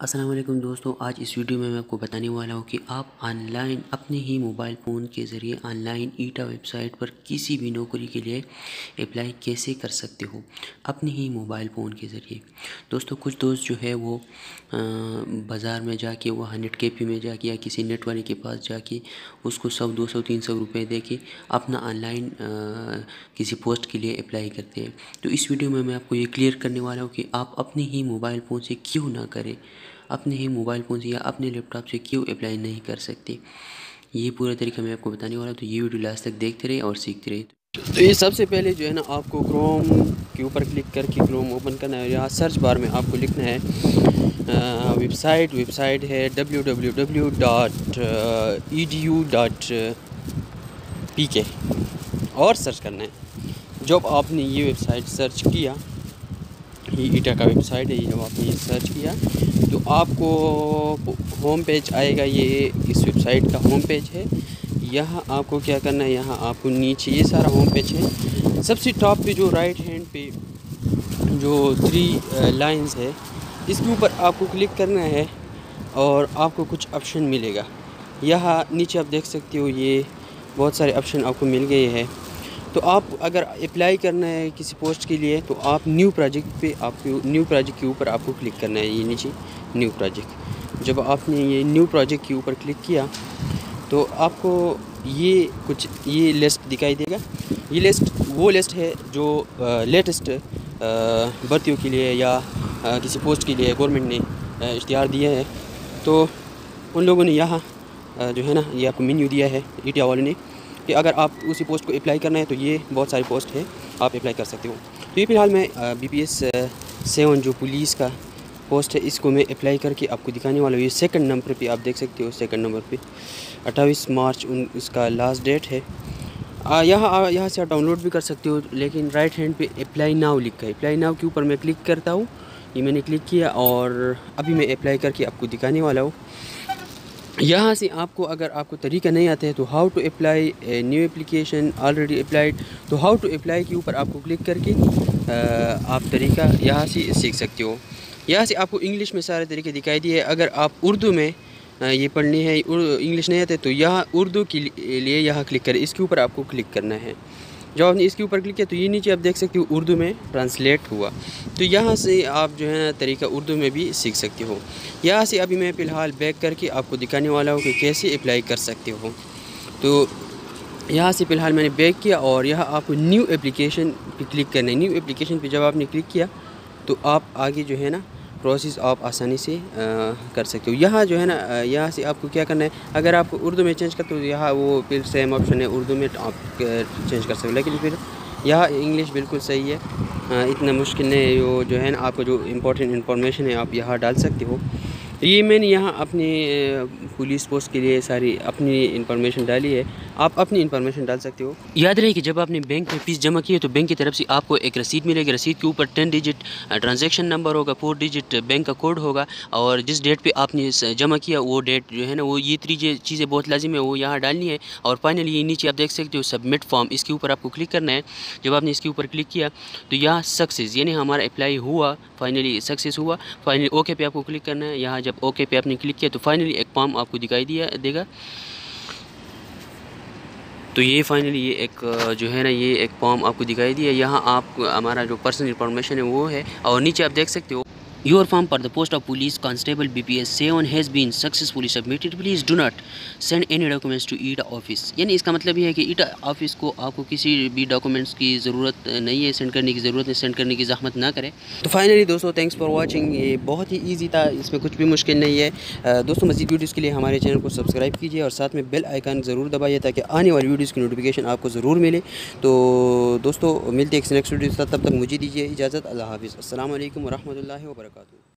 वालेकुम दोस्तों, आज इस वीडियो में मैं आपको बताने वाला हूँ कि आप ऑनलाइन, अपने ही मोबाइल फ़ोन के ज़रिए ऑनलाइन ईटा वेबसाइट पर किसी भी नौकरी के लिए अप्लाई कैसे कर सकते हो? अपने ही मोबाइल फ़ोन के ज़रिए। दोस्तों, कुछ दोस्त जो है वो बाज़ार में जाके वहाँ नेट कैफ़े में जाके या किसी नेट वाले के पास जाके उसको सौ, दो सौ, तीन सौ रुपये दे के अपना ऑनलाइन किसी पोस्ट के लिए अप्लाई करते हैं। तो इस वीडियो में मैं आपको ये क्लियर करने वाला हूँ कि आप अपने ही मोबाइल फ़ोन से क्यों ना करें। अपने ही मोबाइल फ़ोन से या अपने लैपटॉप से क्यों अप्लाई नहीं कर सकते? ये पूरा तरीका मैं आपको बताने वाला तो ये वीडियो लास्ट तक देखते रहे और सीखते रहे तो ये सबसे पहले जो है ना, आपको क्रोम के ऊपर क्लिक करके क्रोम ओपन करना है यहाँ सर्च बार में आपको लिखना है वेबसाइट वेबसाइट है W W W dot E D U dot P K और सर्च करना है। जब आपने ये वेबसाइट सर्च किया ये ईटा का वेबसाइट है, ये जब आपने ये सर्च किया तो आपको होम पेज आएगा, ये इस वेबसाइट का होम पेज है। यहाँ आपको क्या करना है, यहाँ आपको नीचे ये सारा होम पेज है। सबसे टॉप पे जो राइट हैंड पे जो थ्री लाइंस है, इसके ऊपर आपको क्लिक करना है और आपको कुछ ऑप्शन मिलेगा। यहाँ नीचे आप देख सकते हो, ये बहुत सारे ऑप्शन आपको मिल गए हैं। तो आप अगर अप्लाई करना है किसी पोस्ट के लिए तो आप न्यू प्रोजेक्ट पे आपको न्यू प्रोजेक्ट के ऊपर आपको क्लिक करना है ये नीचे न्यू प्रोजेक्ट जब आपने ये न्यू प्रोजेक्ट के ऊपर क्लिक किया तो आपको ये कुछ ये लिस्ट दिखाई देगा। ये लिस्ट वो लिस्ट है जो लेटेस्ट भर्तियों के लिए या आ, किसी पोस्ट के लिए गवर्नमेंट ने इश्तहार दिया है। तो उन लोगों ने यहाँ जो है ना ये आपको मेन्यू दिया है ईटिया वाले ने। कि अगर आप उसी पोस्ट को अप्लाई करना है तो ये बहुत सारी पोस्ट है, आप अप्लाई कर सकते हो। तो ये फ़िलहाल मैं बी पी एस सेवन जो पुलिस का पोस्ट है, इसको मैं अप्लाई करके आपको दिखाने वाला हूँ। ये सेकंड नंबर पे आप देख सकते हो सेकंड नंबर पे। 28 मार्च उन, उसका लास्ट डेट है। यहाँ यहाँ से आप डाउनलोड भी कर सकते हो, लेकिन राइट हैंड पे अप्लाई नाउ लिखा है। अप्लाई नाउ के ऊपर मैं क्लिक करता हूँ, ये मैंने क्लिक किया और अभी मैं अप्लाई करके आपको दिखाने वाला हूँ। यहाँ से आपको, अगर आपको तरीका नहीं आता है तो how to apply new application already applied तो हाउ टू अप्लाई के ऊपर आपको क्लिक करके आप तरीका यहाँ से सीख सकते हो। यहाँ से आपको इंग्लिश में सारे तरीके दिखाई दिए अगर आप उर्दू में ये पढ़नी है इंग्लिश नहीं आते तो यहाँ उर्दू के लिए यहाँ क्लिक करें। इसके ऊपर आपको क्लिक करना है। जब आपने इसके ऊपर क्लिक किया तो ये नीचे आप देख सकते हो उर्दू में ट्रांसलेट हुआ। तो यहाँ से आप जो है ना तरीका उर्दू में भी सीख सकते हो। यहाँ से अभी मैं फ़िलहाल बैक करके आपको दिखाने वाला हूँ कि कैसे अप्लाई कर सकते हो। तो यहाँ से फ़िलहाल मैंने बैक किया और यहाँ आपको न्यू एप्लीकेशन पे क्लिक करना है। न्यू एप्लीकेशन पे जब आपने क्लिक किया तो आप आगे जो है ना प्रोसेस आप आसानी से आ, कर सकते हो। यहाँ जो है ना यहाँ से आपको क्या करना है अगर आप उर्दू में चेंज करते हो तो यहाँ वो फिर सेम ऑप्शन है उर्दू में आप चेंज कर सकते हो। लेकिन फिर यहाँ इंग्लिश बिल्कुल सही है। आ, इतना मुश्किल नहीं है वो जो है ना आपको जो इम्पोर्टेंट इन्फॉर्मेशन है आप यहाँ डाल सकते हो। ये मैंने यहाँ अपने पुलिस पोस्ट के लिए सारी अपनी इन्फॉर्मेशन डाली है। आप अपनी इन्फॉर्मेशन डाल सकते हो। याद रहे कि जब आपने बैंक में फ़ीस जमा की है तो बैंक की तरफ़ से आपको एक रसीद मिलेगी। रसीद के ऊपर टेन डिजिट ट्रांजैक्शन नंबर होगा फोर डिजिट बैंक का कोड होगा और जिस डेट पे आपने जमा किया, वो डेट जो है ना, वो ये त्री चीज़ें बहुत लाजिम है, वो यहाँ डालनी है और फाइनली ये नीचे आप देख सकते हो सबमिट फॉर्म इसके ऊपर आपको क्लिक करना है। जब आपने इसके ऊपर क्लिक किया तो यहाँ सक्सेस यानी हमारा अप्लाई हुआ फाइनली सक्सेस हुआ फाइनली ओके पे आपको क्लिक करना है। यहाँ जब ओके पे आपने क्लिक किया तो फाइनली एक फॉर्म आपको दिखाई दिया, देगा। तो ये फाइनली ये एक, जो है ना, ये एक फॉर्म आपको दिखाई दिया यहाँ आप, हमारा जो पर्सनल इन्फॉर्मेशन है वो है, और नीचे आप देख सकते हो। Your form for the post of police constable BPS 7 has been successfully submitted. Please do not send any documents to ETA office. यानी इसका मतलब ये है कि ईटा ऑफ़िस को आपको किसी भी डॉक्यूमेंट्स की ज़रूरत नहीं है सेंड करने की ज़रूरत है सेंड करने की जहमत ना करें। तो फाइनली दोस्तों थैंक्स फॉर वाचिंग ये बहुत ही ईजी था, इसमें कुछ भी मुश्किल नहीं है। दोस्तों, मजीद वीडियोज़ के लिए हमारे चैनल को सब्सक्राइब कीजिए और साथ में बेल आइकन ज़रूर दबाइए ताकि आने वाली वीडियोज़ की नोटिफिकेशन आपको ज़रूर मिले। तो दोस्तों, मिलते एक नेक्स्ट वीडियो तब तक मुझे दीजिए इजाज़त। अल्लाह हाफिज़। असल वरहमल वर्का 가도